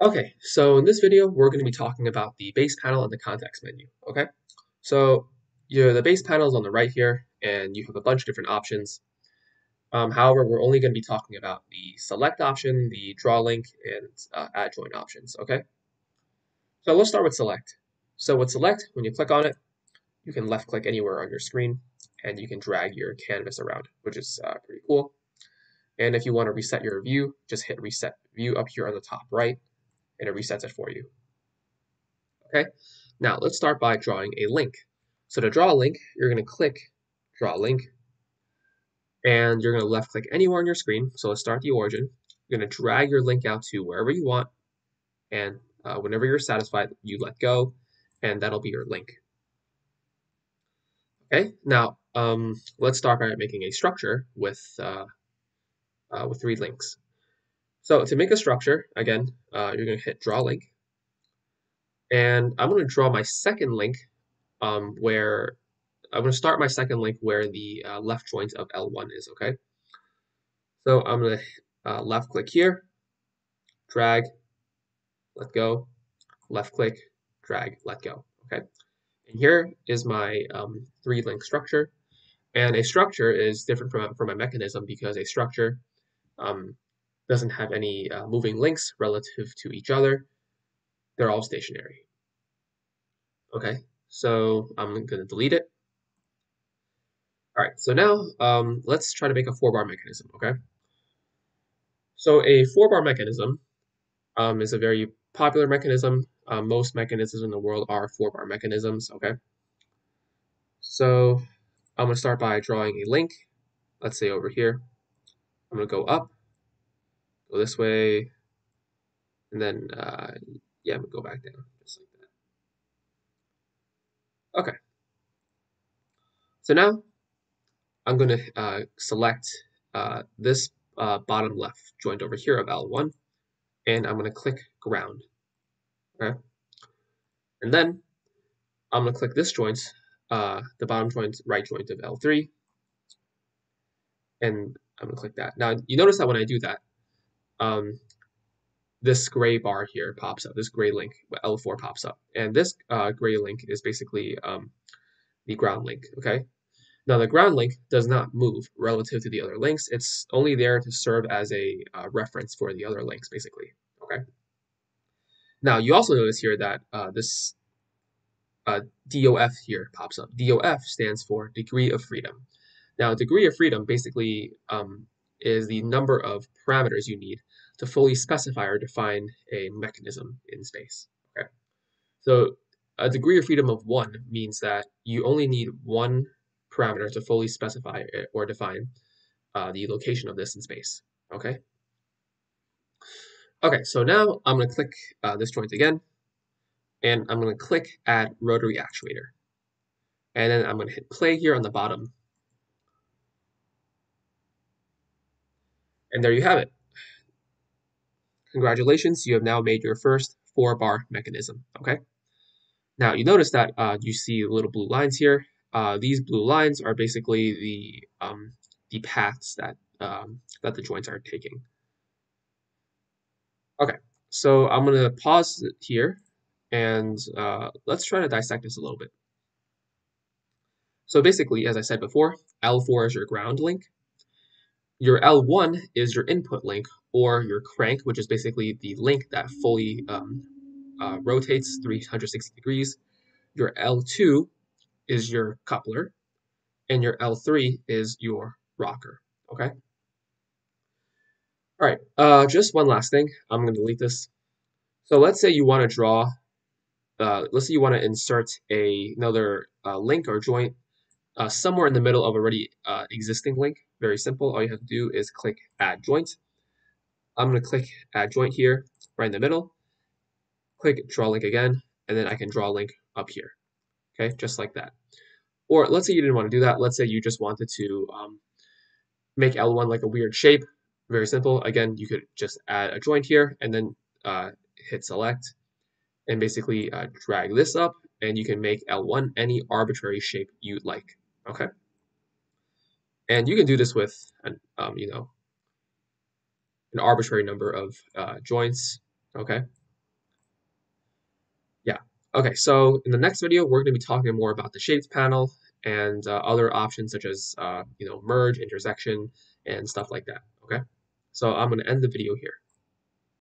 Okay, so in this video, we're going to be talking about the base panel and the context menu, okay? So the base panel is on the right here, and you have a bunch of different options. Um, however, we're only going to be talking about the select option, the draw link, and uh, add joint options, okay? So let's start with select. So with select, when you click on it, you can left click anywhere on your screen, and you can drag your canvas around, which is uh, pretty cool. And if you want to reset your view, just hit reset view up here on the top right, and it resets it for you. Okay, now let's start by drawing a link. So to draw a link, you're going to click draw a link, and you're going to left click anywhere on your screen. So let's start the origin. You're going to drag your link out to wherever you want, and uh, whenever you're satisfied, you let go, and that'll be your link. Okay, now um, let's start by making a structure with uh, uh, with three links. So to make a structure, again, uh, you're going to hit draw link. And I'm going to draw my second link um, where I'm going to start my second link where the uh, left joint of L1 is, okay? So I'm going to uh, left click here, drag, let go, left click, drag, let go, okay? And here is my um, three link structure. And a structure is different from, from a mechanism because a structure um, doesn't have any uh, moving links relative to each other. They're all stationary. Okay, so I'm going to delete it. All right, so now um, let's try to make a four-bar mechanism, okay? So a four-bar mechanism um, is a very popular mechanism. Uh, most mechanisms in the world are four-bar mechanisms, okay? So I'm going to start by drawing a link. Let's say over here. I'm going to go up go this way, and then, uh, yeah, gonna go back down, just like that. Okay. So now, I'm gonna uh, select uh, this uh, bottom left joint over here of L1, and I'm gonna click ground, okay? And then, I'm gonna click this joint, uh, the bottom joint, right joint of L3, and I'm gonna click that. Now, you notice that when I do that, um, this gray bar here pops up, this gray link, L4 pops up. And this uh, gray link is basically um, the ground link, okay? Now the ground link does not move relative to the other links. It's only there to serve as a uh, reference for the other links, basically, okay? Now you also notice here that uh, this uh, DOF here pops up. DOF stands for degree of freedom. Now degree of freedom basically um, is the number of parameters you need to fully specify or define a mechanism in space. Okay, so a degree of freedom of one means that you only need one parameter to fully specify or define uh, the location of this in space. Okay. Okay, so now I'm going to click uh, this joint again, and I'm going to click Add Rotary Actuator. And then I'm going to hit play here on the bottom. And there you have it. Congratulations, you have now made your first four bar mechanism, okay? Now you notice that uh, you see little blue lines here. Uh, these blue lines are basically the, um, the paths that, um, that the joints are taking. Okay, so I'm gonna pause here and uh, let's try to dissect this a little bit. So basically, as I said before, L4 is your ground link, your L1 is your input link or your crank, which is basically the link that fully um, uh, rotates 360 degrees. Your L2 is your coupler, and your L3 is your rocker, okay? All right, uh, just one last thing. I'm going to delete this. So let's say you want to draw, uh, let's say you want to insert a, another uh, link or joint uh, somewhere in the middle of already uh, existing link. Very simple. All you have to do is click Add Joint. I'm going to click Add Joint here, right in the middle. Click Draw Link again, and then I can draw a link up here. Okay, just like that. Or let's say you didn't want to do that. Let's say you just wanted to um, make L1 like a weird shape. Very simple. Again, you could just add a joint here and then uh, hit select and basically uh, drag this up and you can make L1 any arbitrary shape you'd like. Okay. And you can do this with, an, um, you know, an arbitrary number of uh, joints. Okay. Yeah. Okay. So in the next video, we're going to be talking more about the shapes panel and uh, other options such as, uh, you know, merge, intersection, and stuff like that. Okay. So I'm going to end the video here.